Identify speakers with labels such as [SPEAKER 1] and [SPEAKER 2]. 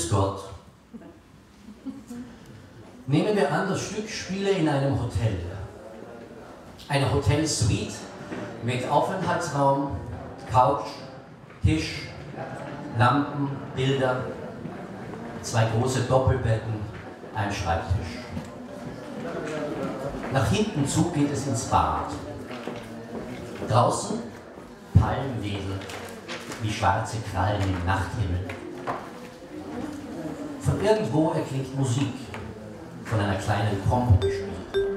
[SPEAKER 1] Grüß Gott. Nehmen wir an, das Stück spiele in einem Hotel. Eine Hotelsuite mit Aufenthaltsraum, Couch, Tisch, Lampen, Bilder, zwei große Doppelbetten, ein Schreibtisch. Nach hinten zu geht es ins Bad. Draußen Palmwedel wie schwarze Krallen im Nachthimmel. Irgendwo erklingt Musik, von einer kleinen bestimmt.